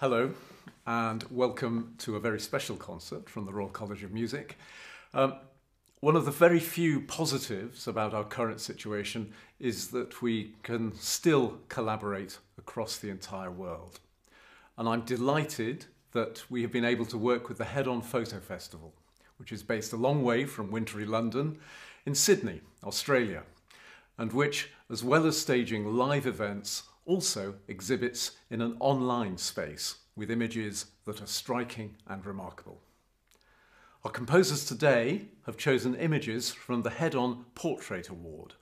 Hello, and welcome to a very special concert from the Royal College of Music. Um, one of the very few positives about our current situation is that we can still collaborate across the entire world. And I'm delighted that we have been able to work with the Head On Photo Festival, which is based a long way from wintry London in Sydney, Australia, and which, as well as staging live events, also exhibits in an online space with images that are striking and remarkable. Our composers today have chosen images from the Head On Portrait Award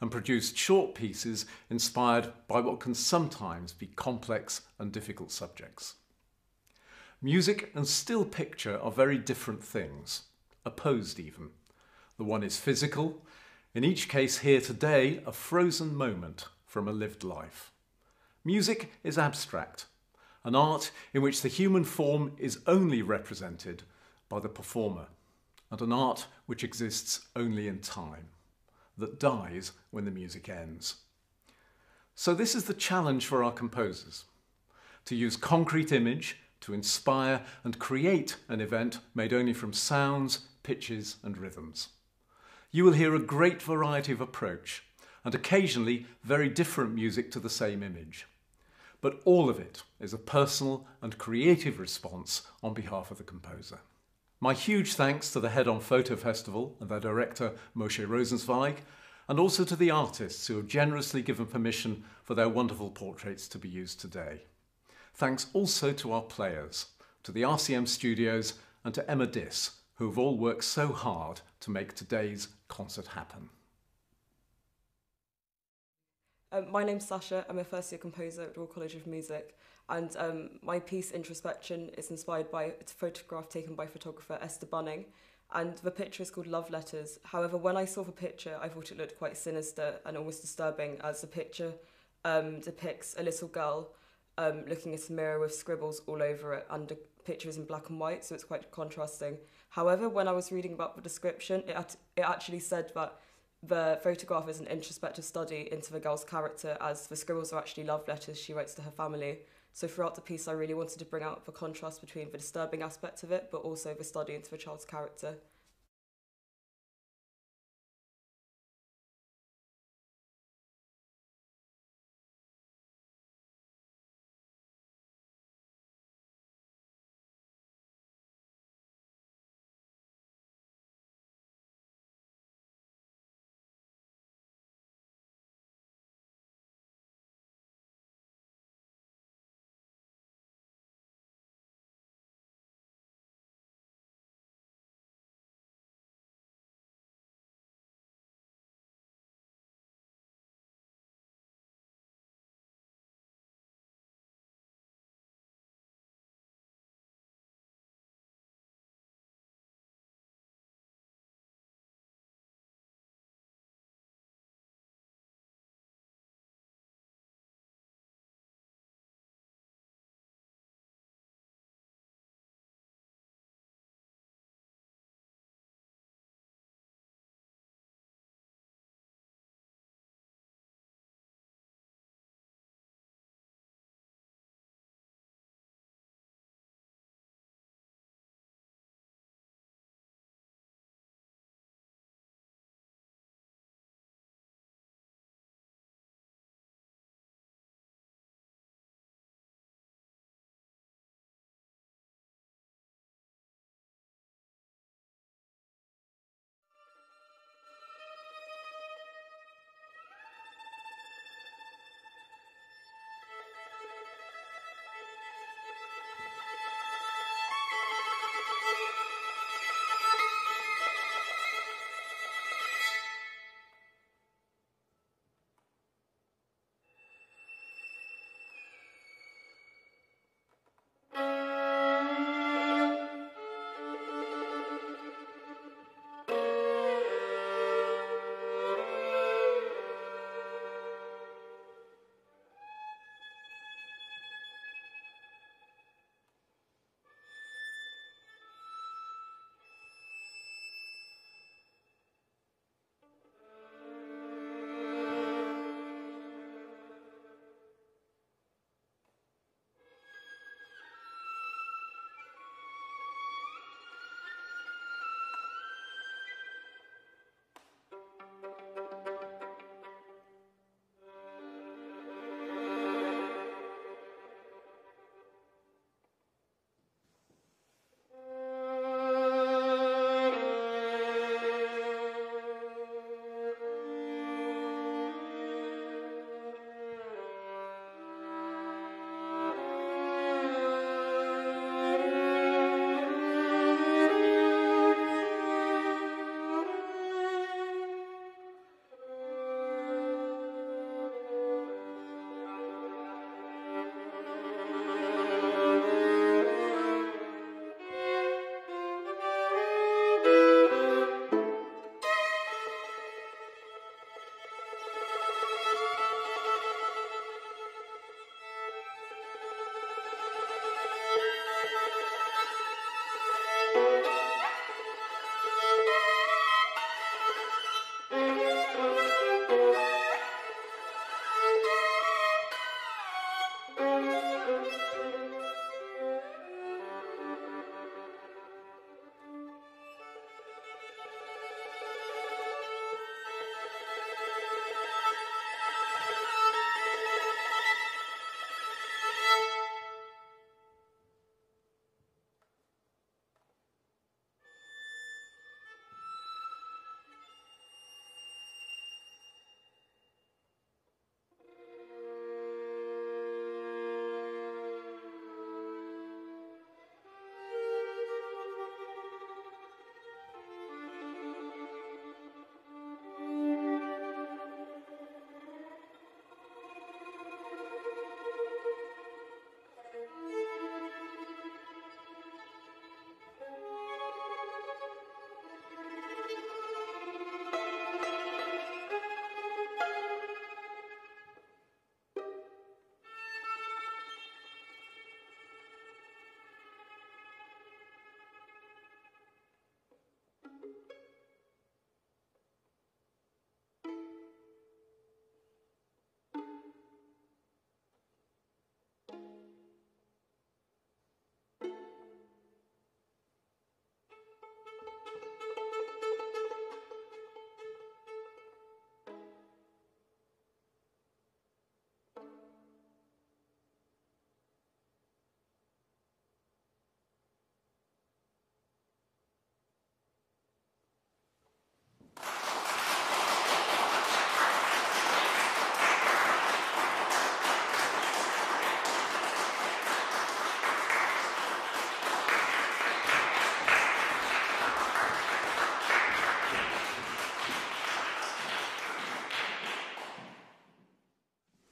and produced short pieces inspired by what can sometimes be complex and difficult subjects. Music and still picture are very different things, opposed even. The one is physical, in each case here today a frozen moment from a lived life. Music is abstract, an art in which the human form is only represented by the performer, and an art which exists only in time, that dies when the music ends. So this is the challenge for our composers, to use concrete image to inspire and create an event made only from sounds, pitches and rhythms. You will hear a great variety of approach and occasionally very different music to the same image but all of it is a personal and creative response on behalf of the composer. My huge thanks to the Head On Photo Festival and their director Moshe Rosenzweig, and also to the artists who have generously given permission for their wonderful portraits to be used today. Thanks also to our players, to the RCM studios and to Emma Diss, who have all worked so hard to make today's concert happen. Um, my name's Sasha. I'm a first year composer at Royal College of Music, and um, my piece Introspection is inspired by a photograph taken by photographer Esther Bunning. And the picture is called Love Letters. However, when I saw the picture, I thought it looked quite sinister and almost disturbing, as the picture um, depicts a little girl um, looking at a mirror with scribbles all over it, and the picture is in black and white, so it's quite contrasting. However, when I was reading about the description, it, it actually said that the photograph is an introspective study into the girl's character as the scribbles are actually love letters she writes to her family. So throughout the piece I really wanted to bring out the contrast between the disturbing aspect of it but also the study into the child's character.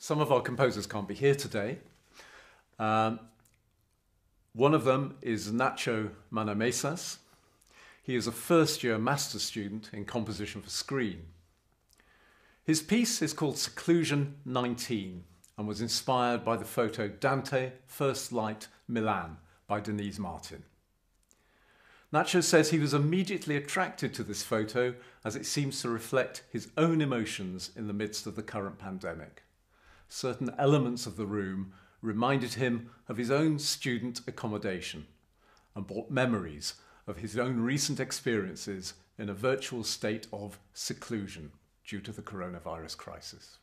Some of our composers can't be here today. Um, one of them is Nacho Manamesas. He is a first year master's student in composition for screen. His piece is called Seclusion 19 and was inspired by the photo Dante, First Light, Milan by Denise Martin. Nacho says he was immediately attracted to this photo as it seems to reflect his own emotions in the midst of the current pandemic. Certain elements of the room reminded him of his own student accommodation and brought memories of his own recent experiences in a virtual state of seclusion due to the coronavirus crisis.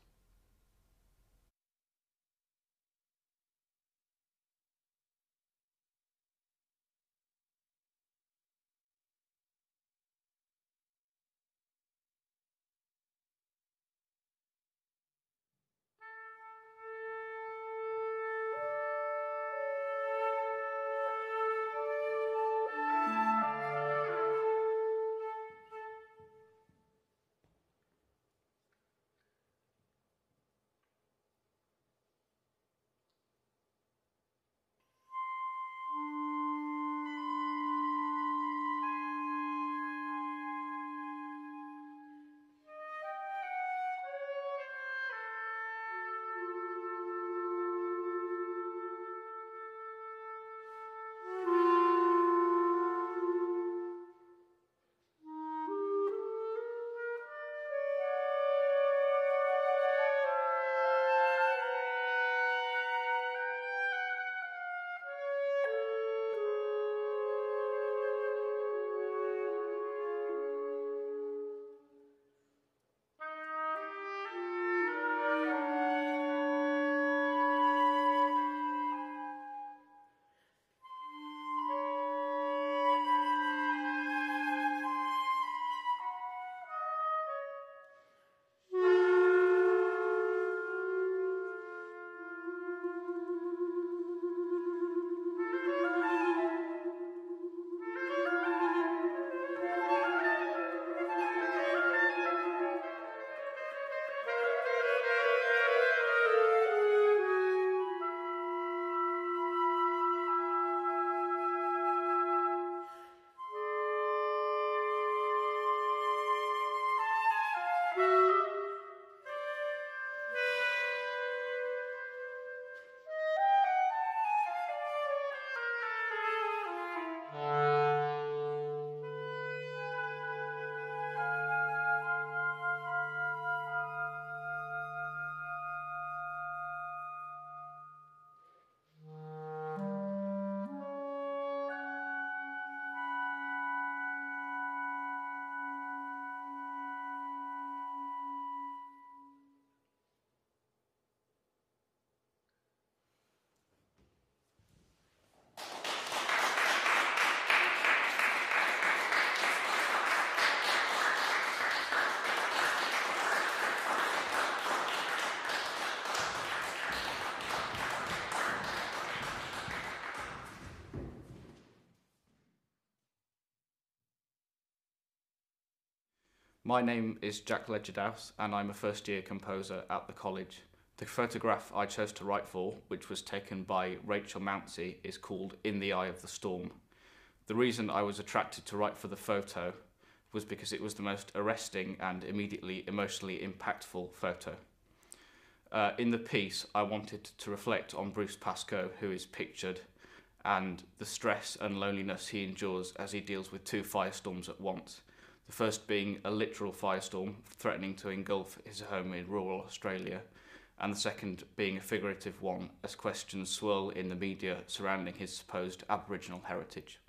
My name is Jack Ledgerdouse and I'm a first year composer at the college. The photograph I chose to write for, which was taken by Rachel Mounsey, is called In the Eye of the Storm. The reason I was attracted to write for the photo was because it was the most arresting and immediately emotionally impactful photo. Uh, in the piece, I wanted to reflect on Bruce Pascoe, who is pictured, and the stress and loneliness he endures as he deals with two firestorms at once the first being a literal firestorm threatening to engulf his home in rural Australia, and the second being a figurative one as questions swirl in the media surrounding his supposed Aboriginal heritage.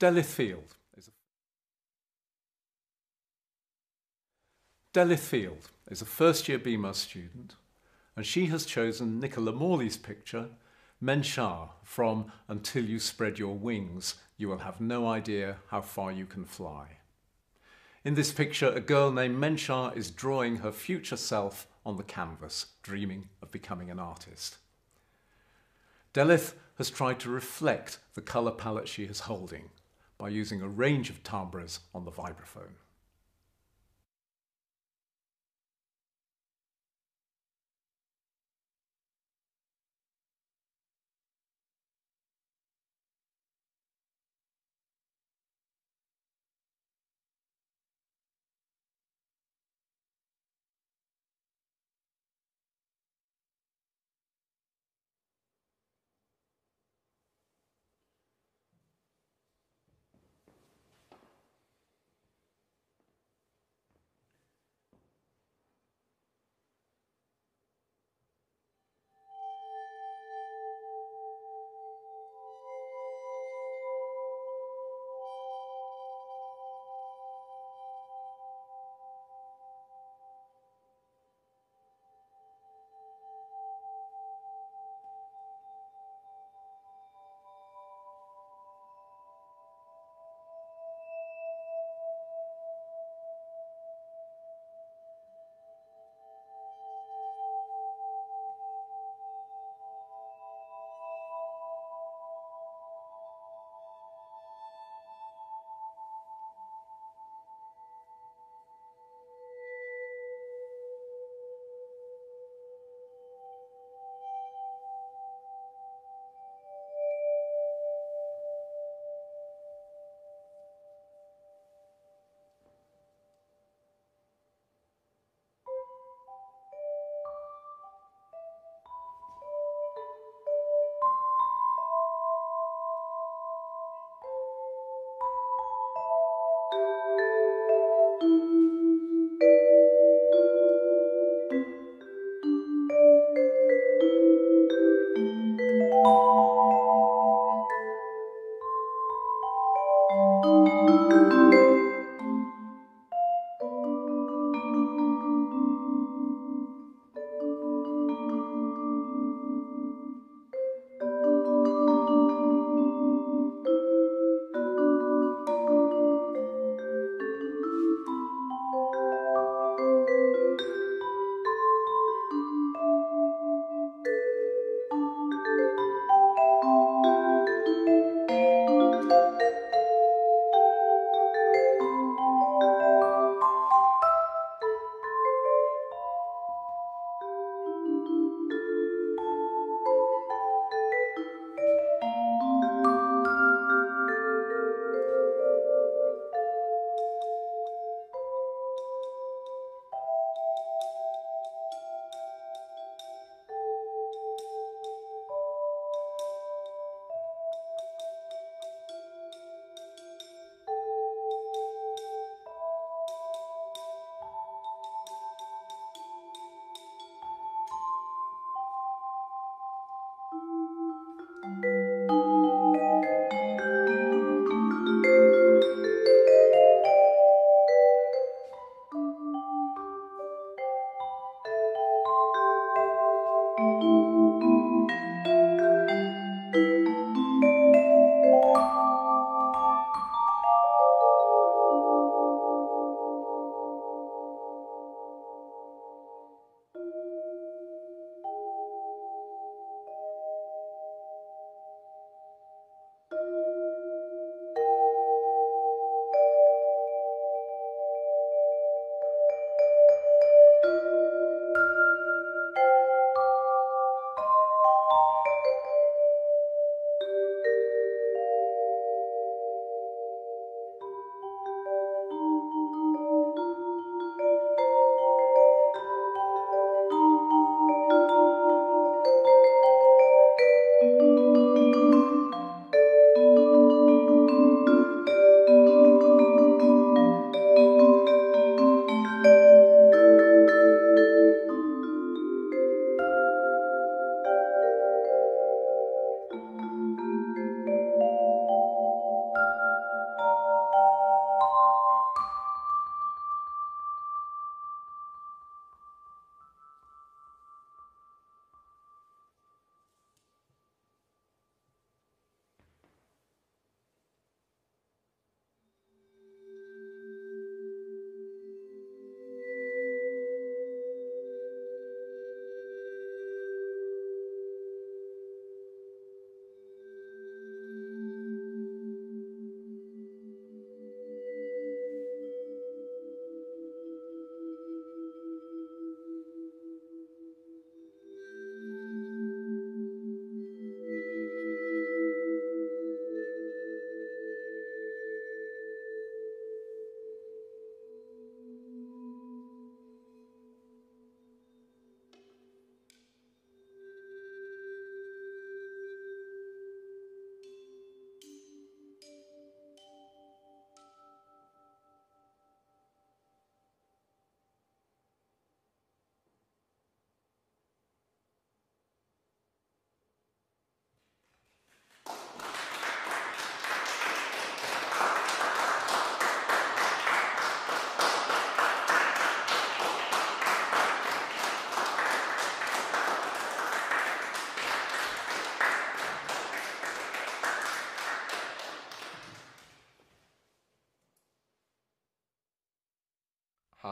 Delith Field is a Delith Field is a first year BMUS student and she has chosen Nicola Morley's picture, Menshar, from Until You Spread Your Wings, You Will Have No Idea How Far You Can Fly. In this picture, a girl named Menshar is drawing her future self on the canvas, dreaming of becoming an artist. Delith has tried to reflect the colour palette she is holding by using a range of timbres on the vibraphone.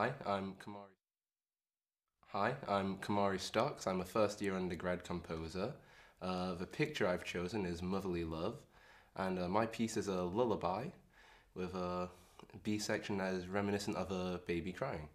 Hi, I'm Kamari. Hi, I'm Kamari Stocks. I'm a first year undergrad composer. Uh, the picture I've chosen is Motherly Love, and uh, my piece is a lullaby with a B section that is reminiscent of a baby crying.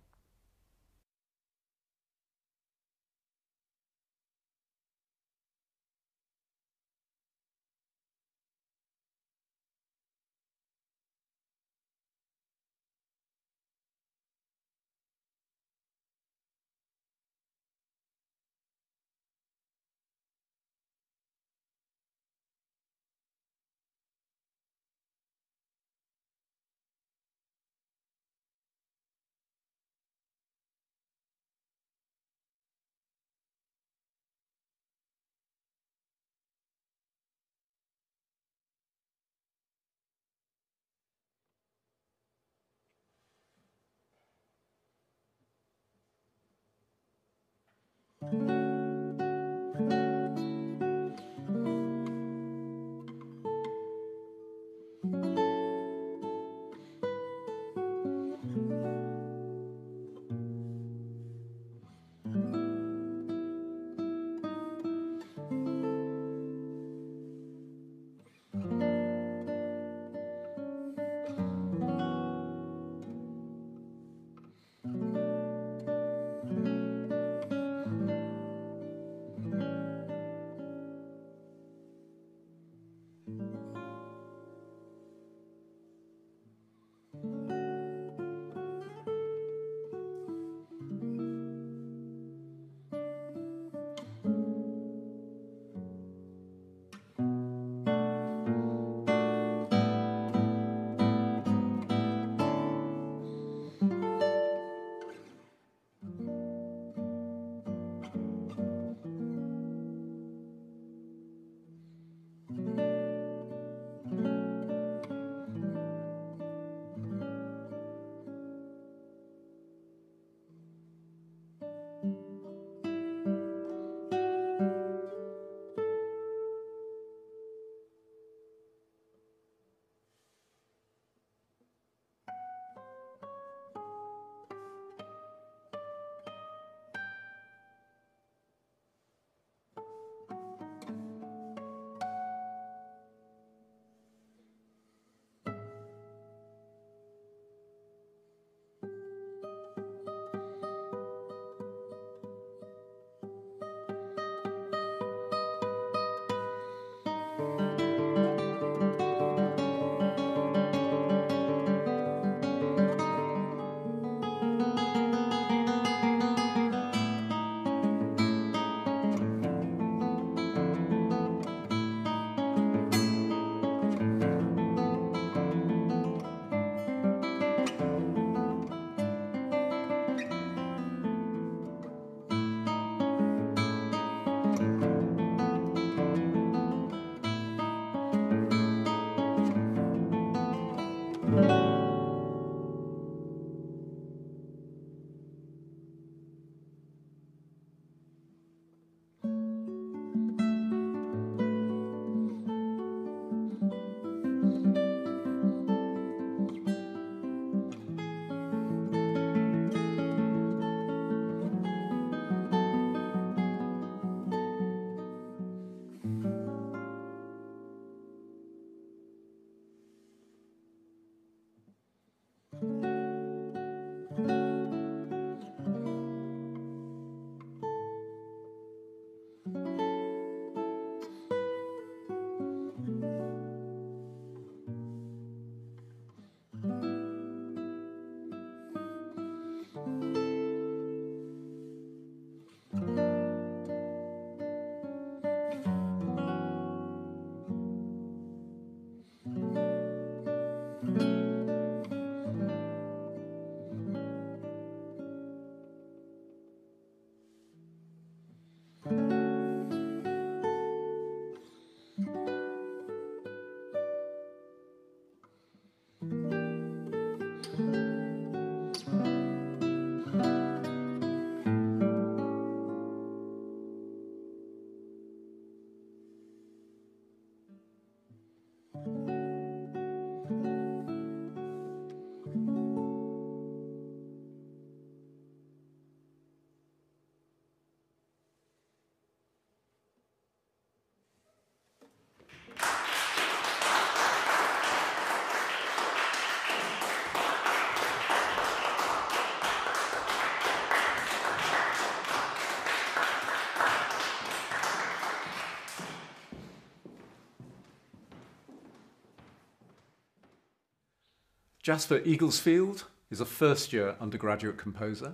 Jasper Eaglesfield is a first year undergraduate composer,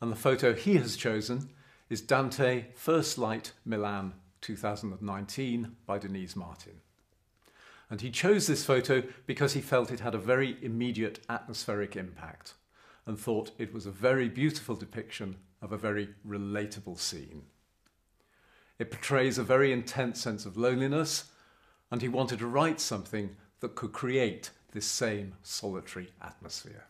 and the photo he has chosen is Dante First Light Milan 2019 by Denise Martin. And he chose this photo because he felt it had a very immediate atmospheric impact and thought it was a very beautiful depiction of a very relatable scene. It portrays a very intense sense of loneliness, and he wanted to write something that could create this same solitary atmosphere.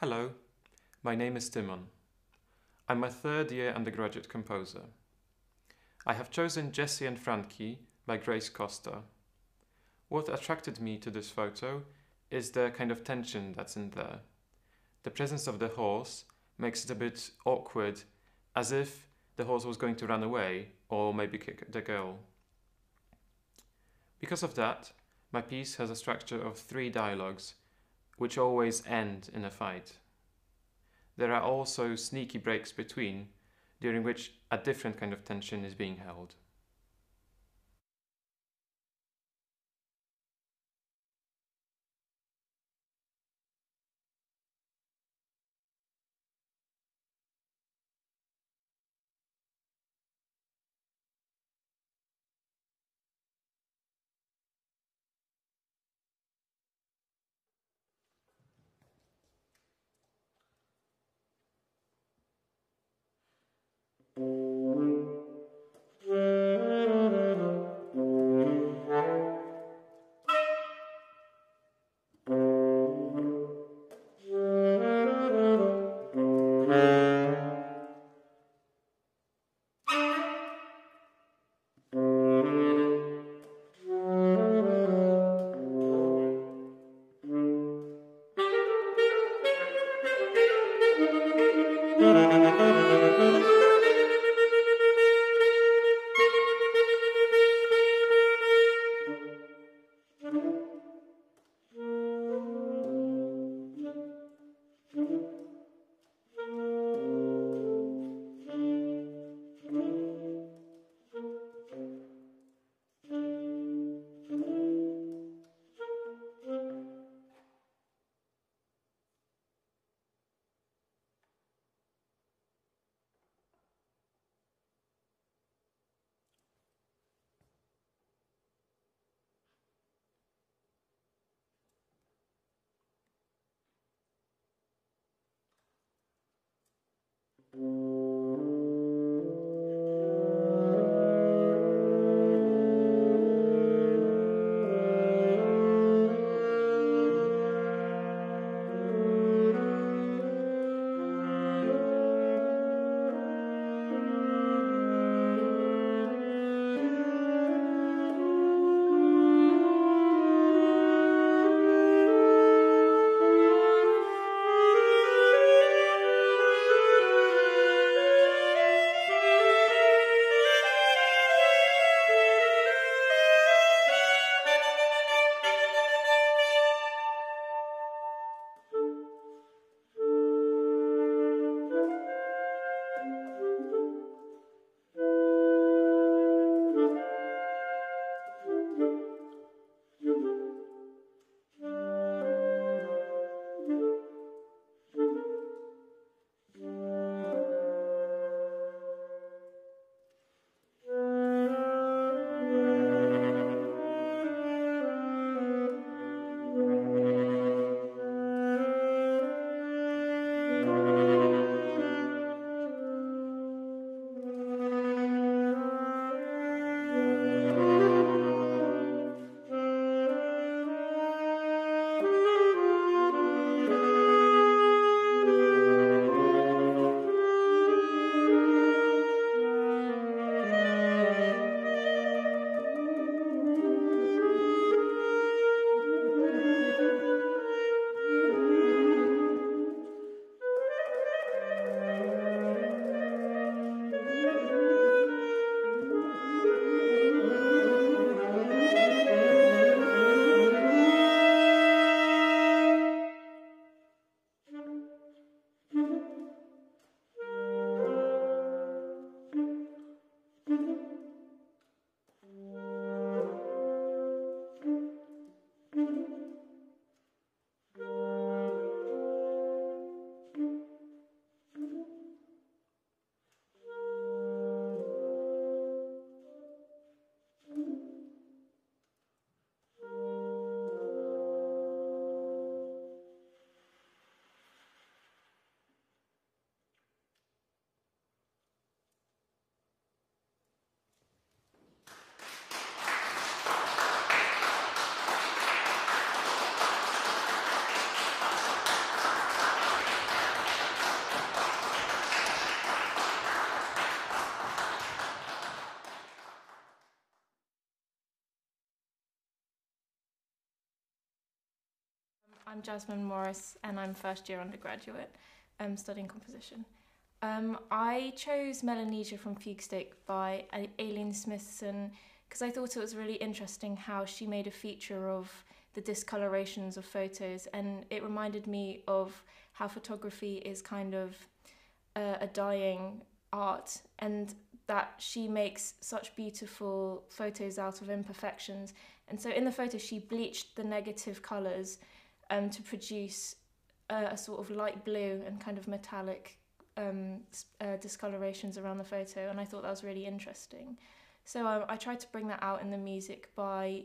Hello, my name is Timon. I'm a third year undergraduate composer. I have chosen Jesse and Frankie by Grace Costa. What attracted me to this photo is the kind of tension that's in there. The presence of the horse makes it a bit awkward, as if the horse was going to run away or maybe kick the girl. Because of that, my piece has a structure of three dialogues, which always end in a fight. There are also sneaky breaks between, during which a different kind of tension is being held. I'm Jasmine Morris, and I'm first year undergraduate, um, studying composition. Um, I chose Melanesia from Fuguestick by Aileen Smithson because I thought it was really interesting how she made a feature of the discolorations of photos, and it reminded me of how photography is kind of uh, a dying art, and that she makes such beautiful photos out of imperfections. And so in the photo, she bleached the negative colours um, to produce a, a sort of light blue and kind of metallic um, uh, discolorations around the photo. And I thought that was really interesting. So um, I tried to bring that out in the music by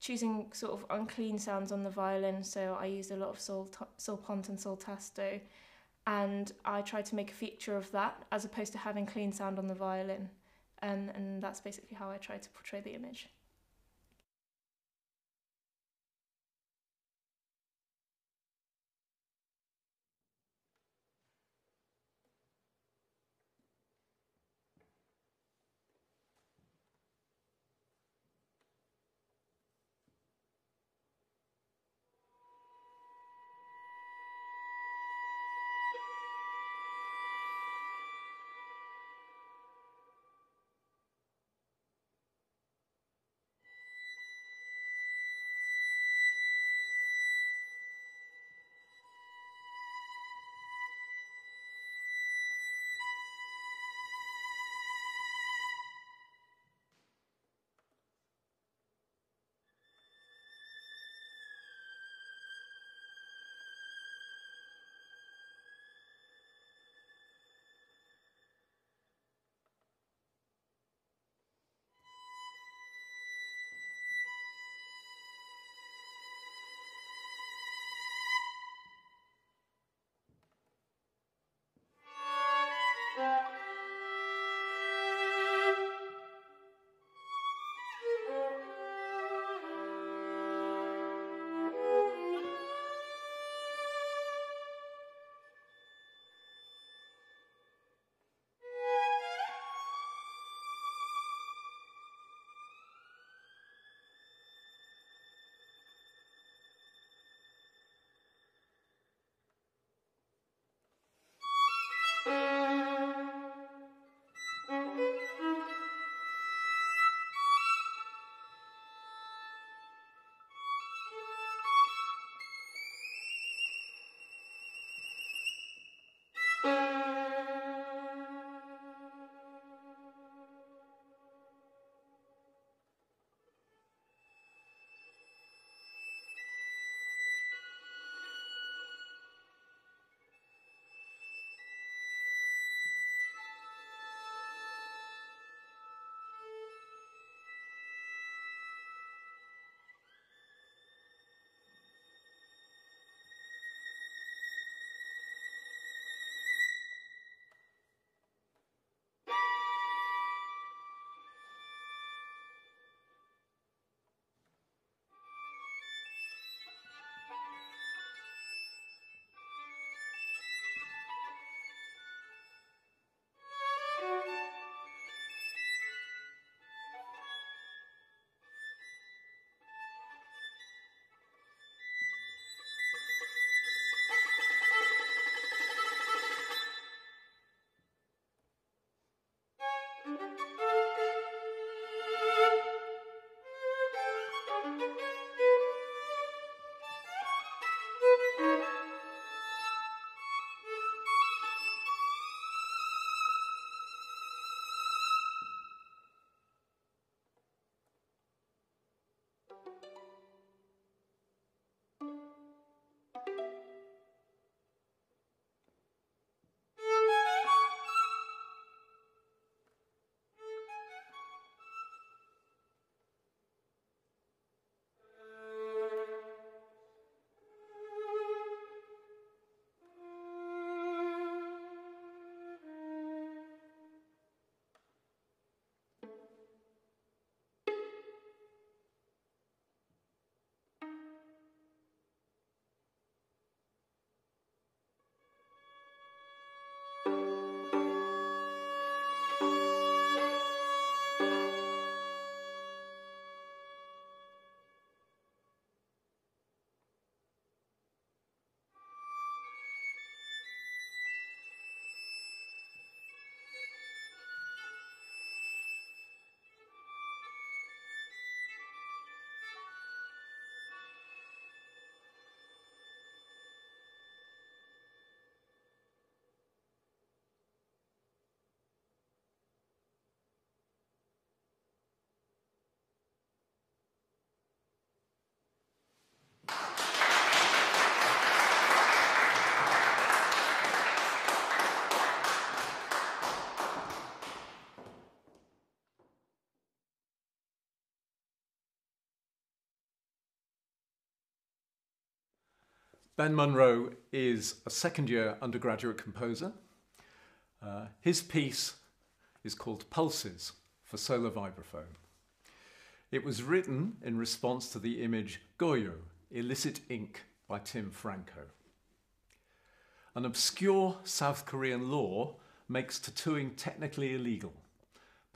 choosing sort of unclean sounds on the violin. So I used a lot of sul, pont and sul tasto and I tried to make a feature of that as opposed to having clean sound on the violin. And, and that's basically how I tried to portray the image. Ben Munro is a second year undergraduate composer. Uh, his piece is called Pulses for Solo Vibraphone. It was written in response to the image Goyo, Illicit Ink by Tim Franco. An obscure South Korean law makes tattooing technically illegal,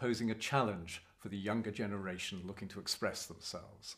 posing a challenge for the younger generation looking to express themselves.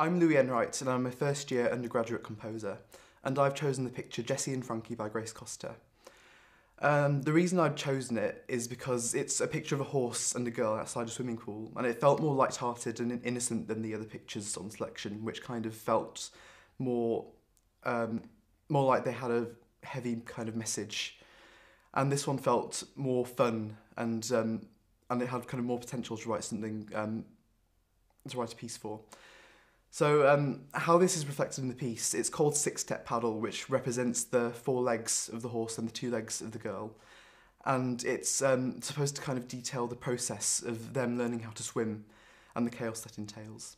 I'm Louis Enright, and I'm a first year undergraduate composer, and I've chosen the picture Jessie and Frankie by Grace Costa. Um, the reason I've chosen it is because it's a picture of a horse and a girl outside a swimming pool, and it felt more light-hearted and innocent than the other pictures on selection, which kind of felt more, um, more like they had a heavy kind of message. And this one felt more fun, and um, and it had kind of more potential to write something um, to write a piece for. So um, how this is reflected in the piece, it's called Six Step Paddle, which represents the four legs of the horse and the two legs of the girl. And it's um, supposed to kind of detail the process of them learning how to swim and the chaos that entails.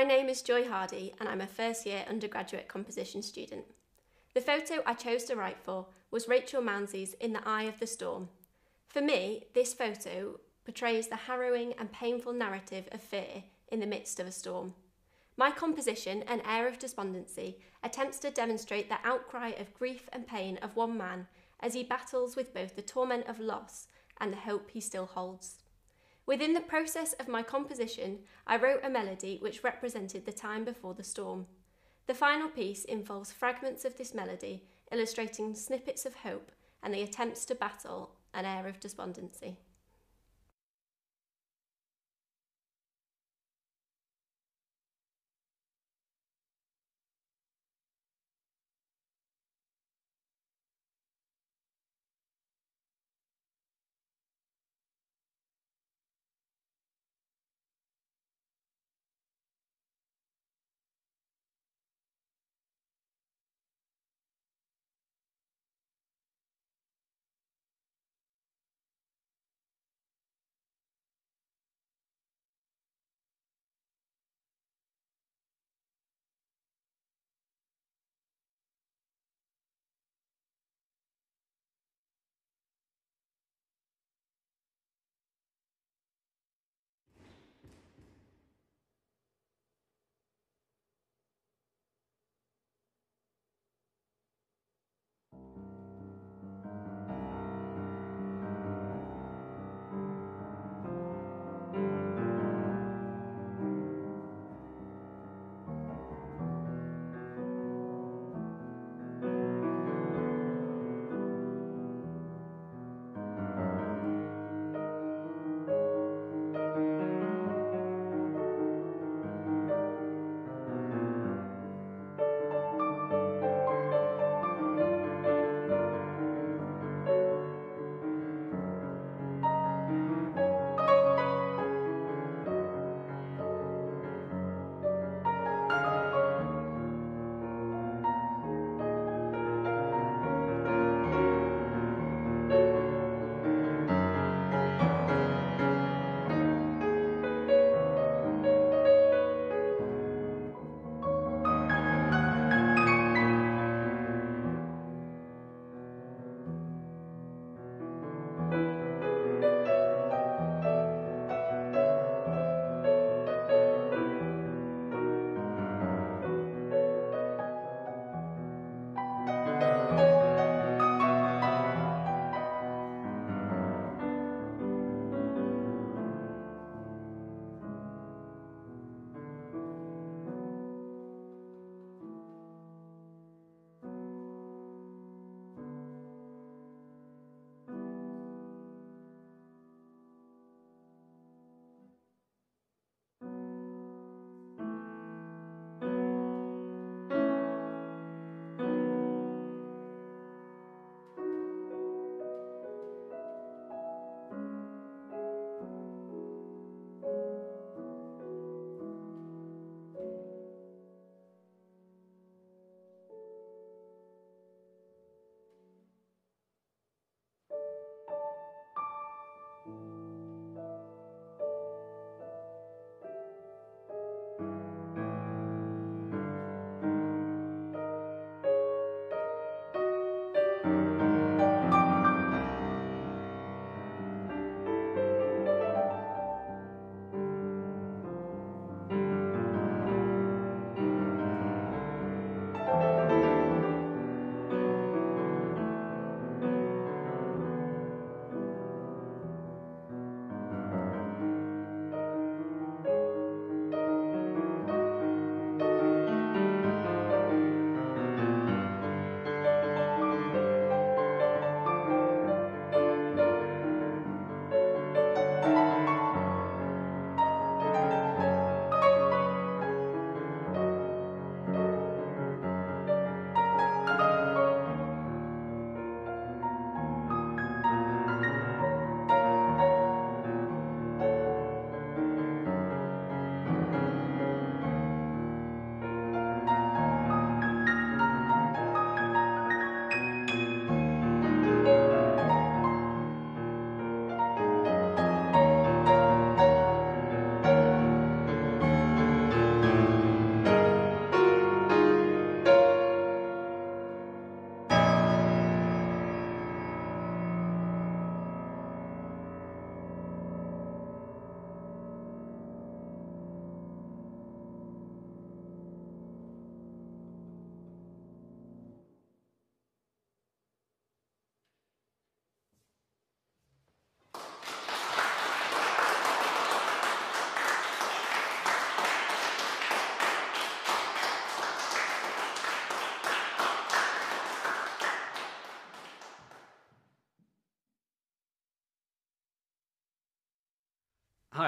My name is Joy Hardy, and I'm a first year undergraduate composition student. The photo I chose to write for was Rachel Mounsey's In the Eye of the Storm. For me, this photo portrays the harrowing and painful narrative of fear in the midst of a storm. My composition, An Air of Despondency, attempts to demonstrate the outcry of grief and pain of one man as he battles with both the torment of loss and the hope he still holds. Within the process of my composition, I wrote a melody which represented the time before the storm. The final piece involves fragments of this melody illustrating snippets of hope and the attempts to battle an air of despondency.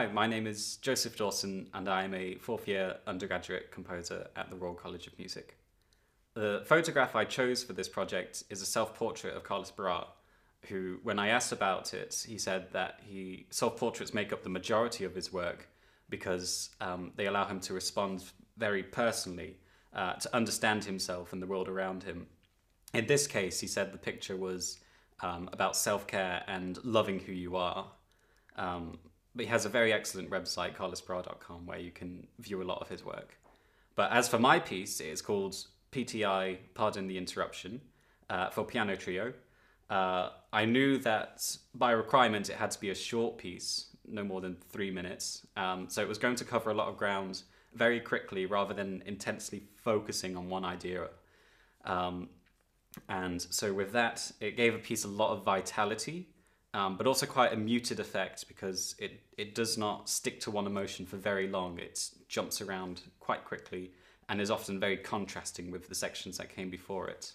Hi, my name is Joseph Dawson, and I am a fourth year undergraduate composer at the Royal College of Music. The photograph I chose for this project is a self portrait of Carlos Barat, who, when I asked about it, he said that he self portraits make up the majority of his work because um, they allow him to respond very personally, uh, to understand himself and the world around him. In this case, he said the picture was um, about self care and loving who you are. Um, but he has a very excellent website, carlosbarat.com, where you can view a lot of his work. But as for my piece, it is called PTI, Pardon the Interruption, uh, for piano trio. Uh, I knew that by requirement it had to be a short piece, no more than three minutes. Um, so it was going to cover a lot of ground very quickly rather than intensely focusing on one idea. Um, and so with that, it gave a piece a lot of vitality um, but also quite a muted effect because it, it does not stick to one emotion for very long. It jumps around quite quickly and is often very contrasting with the sections that came before it.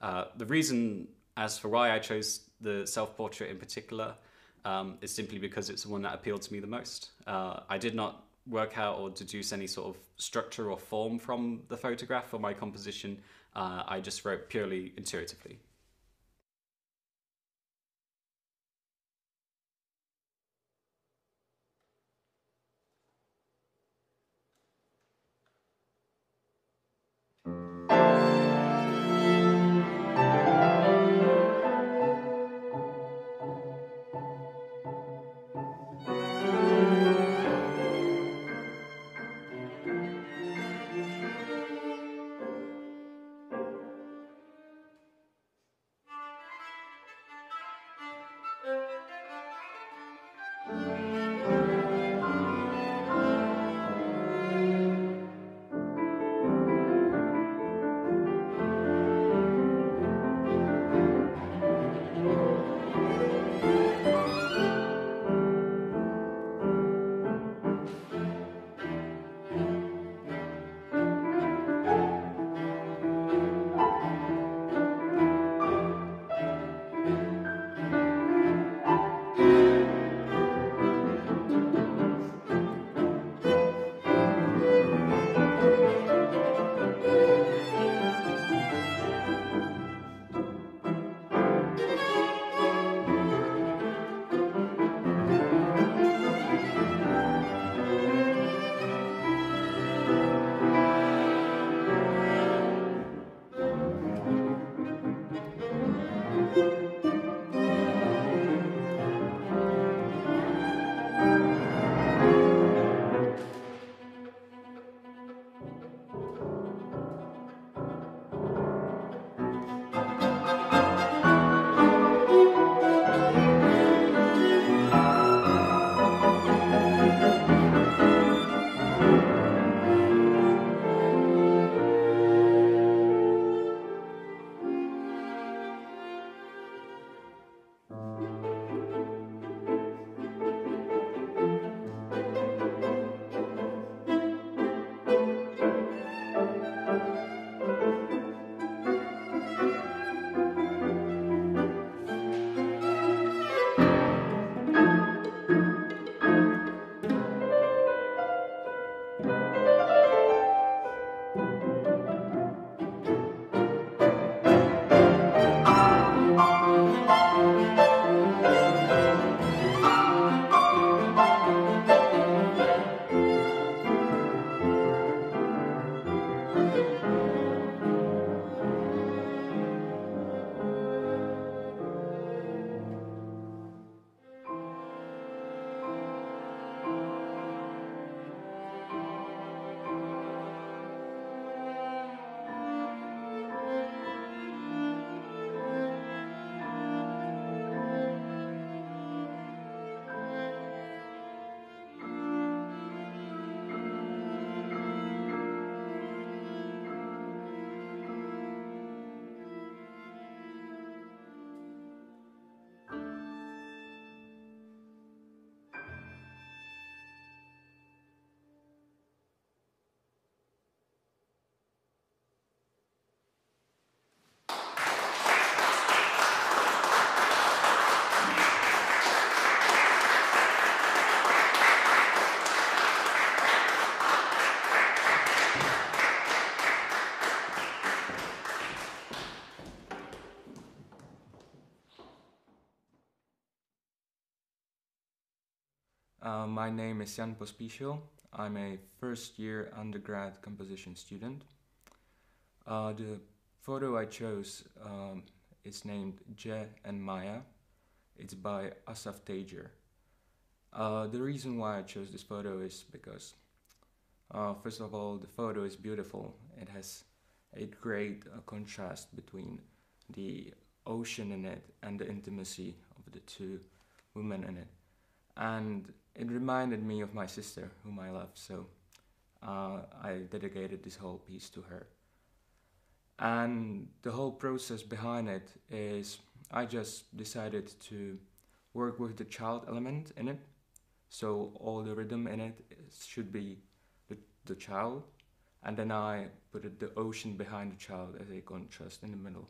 Uh, the reason as for why I chose the self portrait in particular um, is simply because it's the one that appealed to me the most. Uh, I did not work out or deduce any sort of structure or form from the photograph for my composition. Uh, I just wrote purely intuitively. Uh, my name is Jan Pospišil. I'm a first year undergrad composition student. Uh, the photo I chose um, is named Je and Maya. It's by Asaf Tajer. Uh, the reason why I chose this photo is because, uh, first of all, the photo is beautiful. It has a great uh, contrast between the ocean in it and the intimacy of the two women in it. And it reminded me of my sister, whom I love, so uh, I dedicated this whole piece to her. And the whole process behind it is I just decided to work with the child element in it. So all the rhythm in it should be the, the child. And then I put it, the ocean behind the child as a contrast in the middle.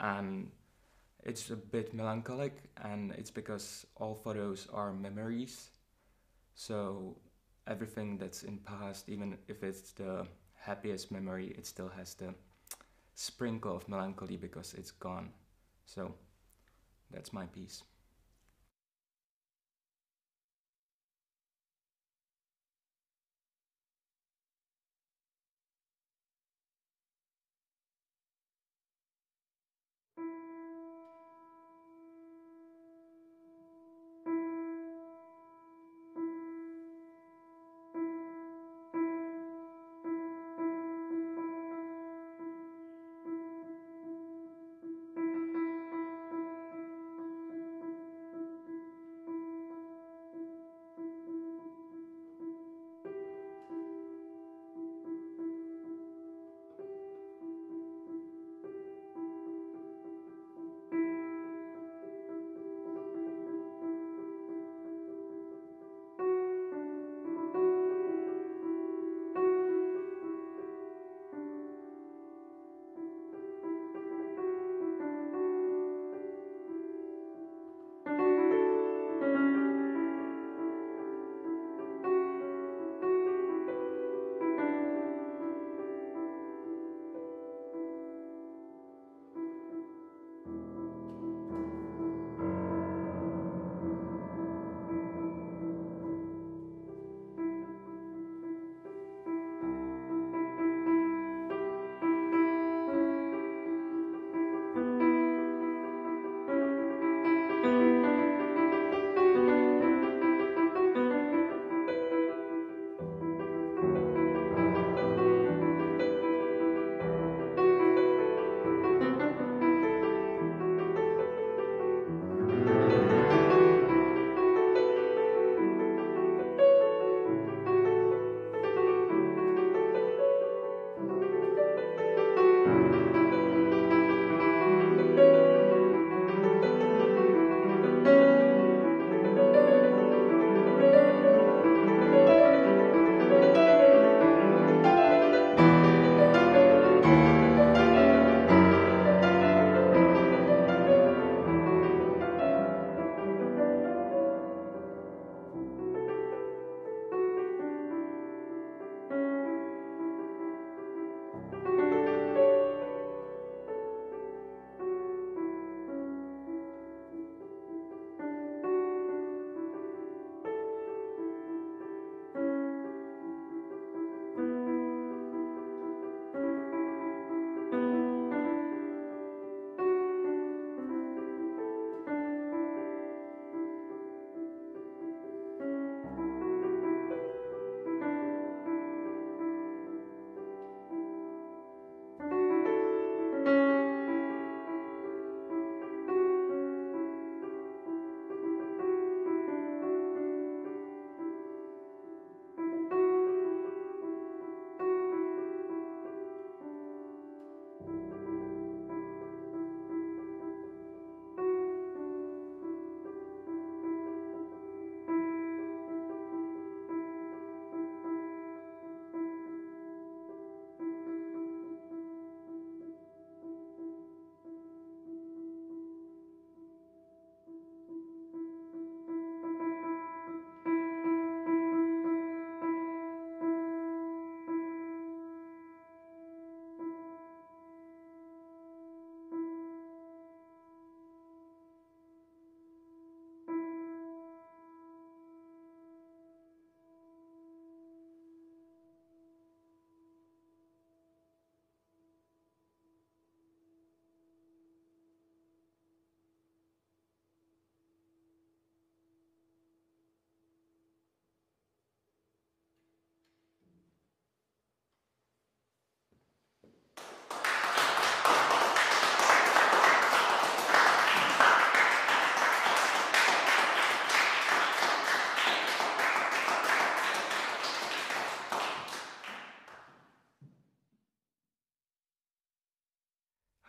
And it's a bit melancholic, and it's because all photos are memories. So everything that's in past, even if it's the happiest memory, it still has the sprinkle of melancholy because it's gone. So that's my piece.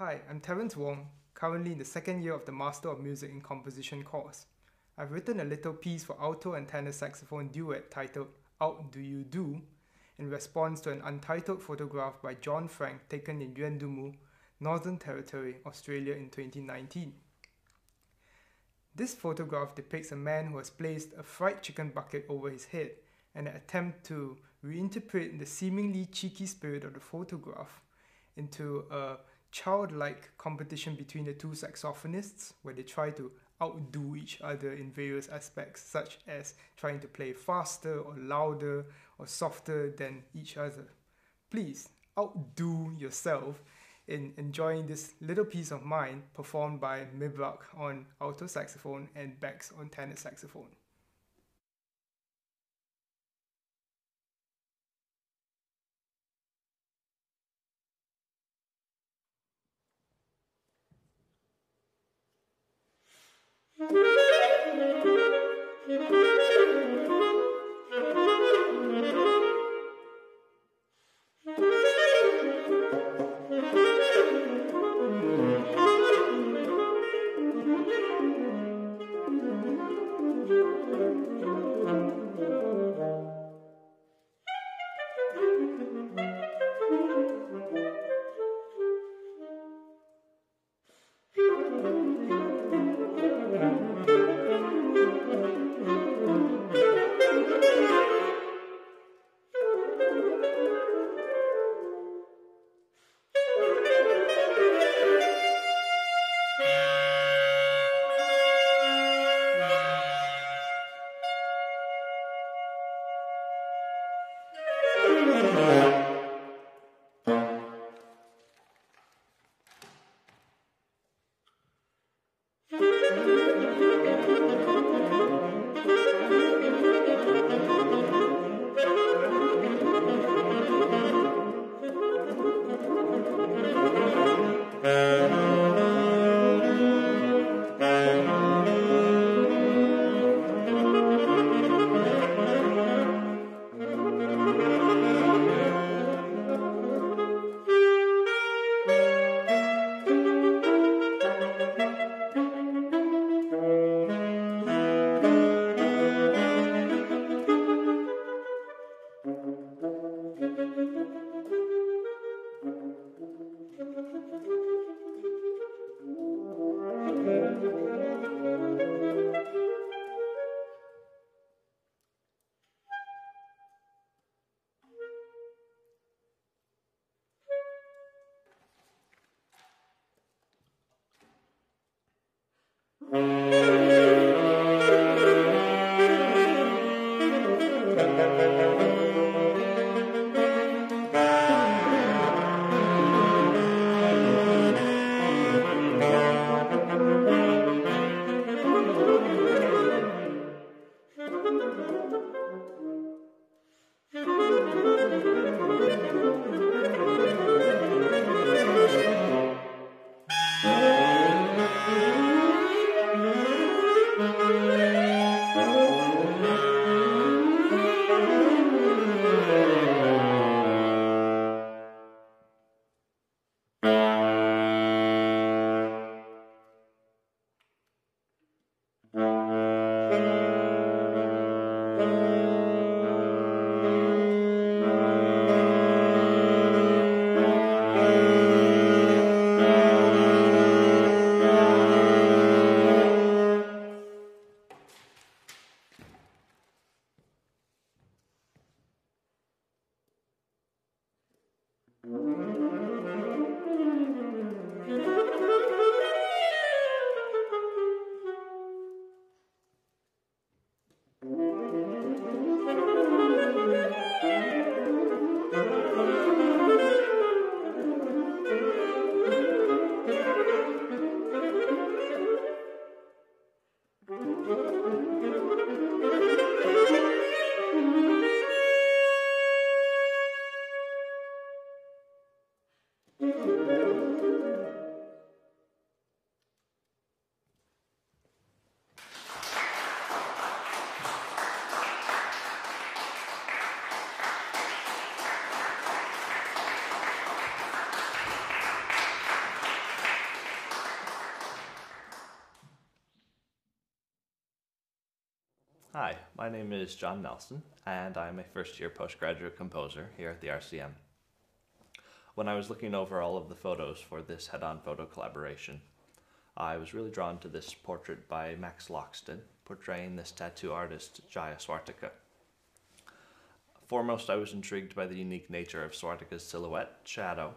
Hi, I'm Terence Wong, currently in the second year of the Master of Music in Composition course. I've written a little piece for alto and tenor saxophone duet titled Out Do You Do in response to an untitled photograph by John Frank taken in Yuendumu, Northern Territory, Australia in 2019. This photograph depicts a man who has placed a fried chicken bucket over his head and an attempt to reinterpret the seemingly cheeky spirit of the photograph into a childlike competition between the two saxophonists where they try to outdo each other in various aspects, such as trying to play faster or louder or softer than each other. Please outdo yourself in enjoying this little piece of mine performed by Mibrak on alto saxophone and Bex on tenor saxophone. Música Name is John Nelson, and I'm a first year postgraduate composer here at the RCM. When I was looking over all of the photos for this head on photo collaboration, I was really drawn to this portrait by Max Loxton portraying this tattoo artist, Jaya Swartika. Foremost, I was intrigued by the unique nature of Swartika's silhouette, shadow,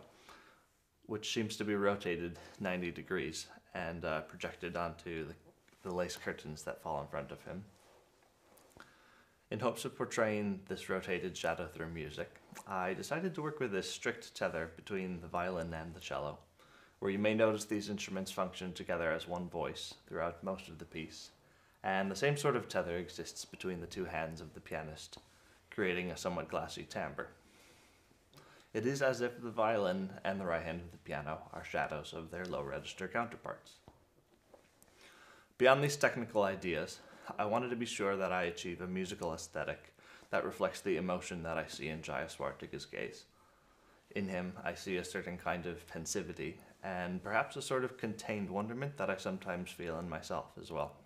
which seems to be rotated 90 degrees and uh, projected onto the, the lace curtains that fall in front of him. In hopes of portraying this rotated shadow through music, I decided to work with a strict tether between the violin and the cello, where you may notice these instruments function together as one voice throughout most of the piece, and the same sort of tether exists between the two hands of the pianist, creating a somewhat glassy timbre. It is as if the violin and the right hand of the piano are shadows of their low register counterparts. Beyond these technical ideas, I wanted to be sure that I achieve a musical aesthetic that reflects the emotion that I see in Jaya Swartika's gaze. In him, I see a certain kind of pensivity and perhaps a sort of contained wonderment that I sometimes feel in myself as well.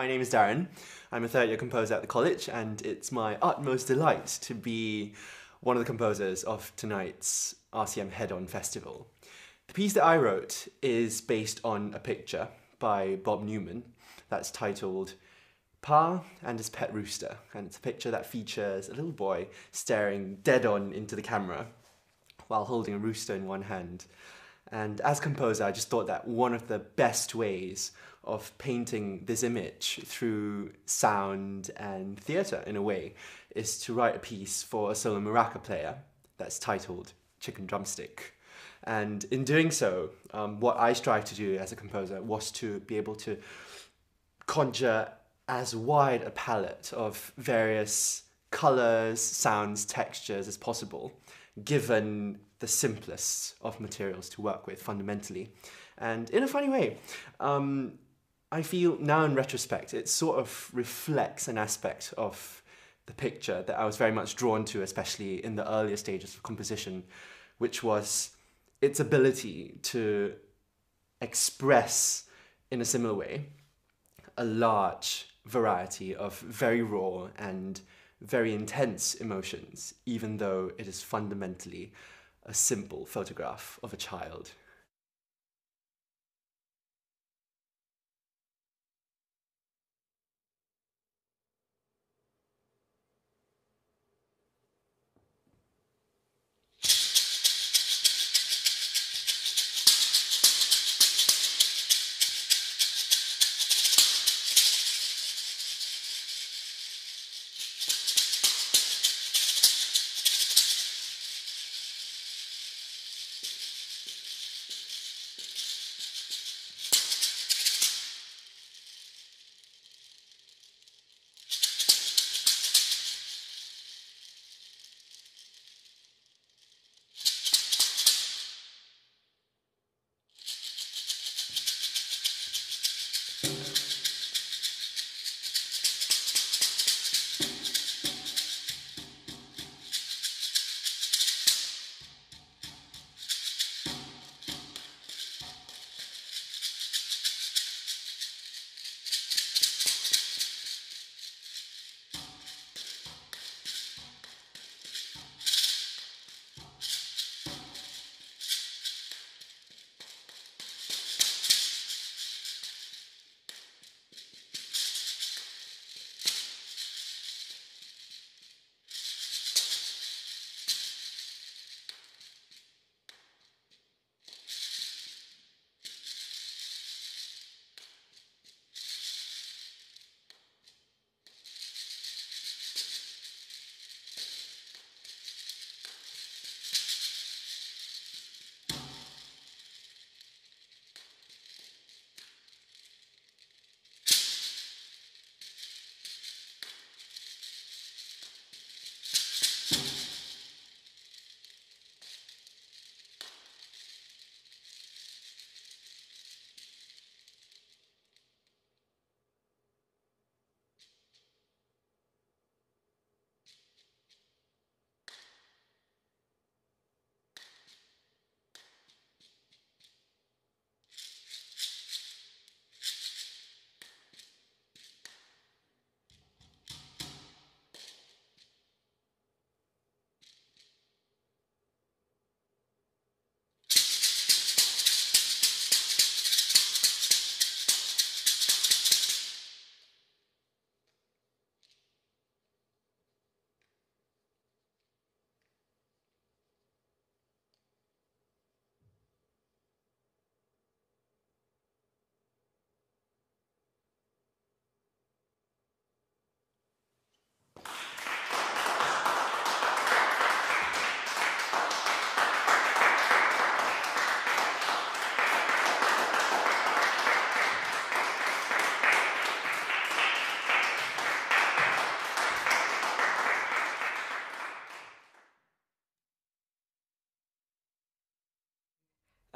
My name is Darren. I'm a third year composer at the college, and it's my utmost delight to be one of the composers of tonight's RCM Head On Festival. The piece that I wrote is based on a picture by Bob Newman that's titled Pa and His Pet Rooster, and it's a picture that features a little boy staring dead on into the camera while holding a rooster in one hand. And as composer, I just thought that one of the best ways of painting this image through sound and theatre in a way is to write a piece for a solo maraca player that's titled Chicken Drumstick. And in doing so, um, what I strive to do as a composer was to be able to conjure as wide a palette of various colors, sounds, textures as possible, given the simplest of materials to work with fundamentally. And in a funny way, um, I feel now in retrospect, it sort of reflects an aspect of the picture that I was very much drawn to, especially in the earlier stages of composition, which was its ability to express in a similar way a large variety of very raw and very intense emotions, even though it is fundamentally a simple photograph of a child.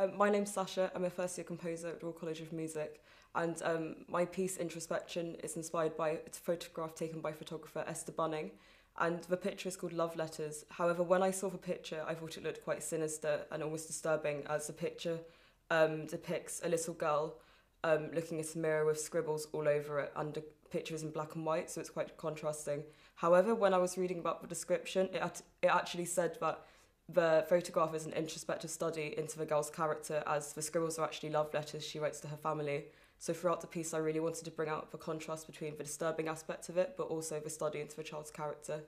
Um, my name's Sasha. I'm a first year composer at Royal College of Music, and um, my piece Introspection is inspired by a photograph taken by photographer Esther Bunning, and the picture is called Love Letters. However, when I saw the picture, I thought it looked quite sinister and almost disturbing, as the picture um, depicts a little girl um, looking at a mirror with scribbles all over it and the picture is in black and white, so it's quite contrasting. However, when I was reading about the description, it, it actually said that the photograph is an introspective study into the girl's character, as the scribbles are actually love letters she writes to her family. So throughout the piece, I really wanted to bring out the contrast between the disturbing aspect of it, but also the study into the child's character.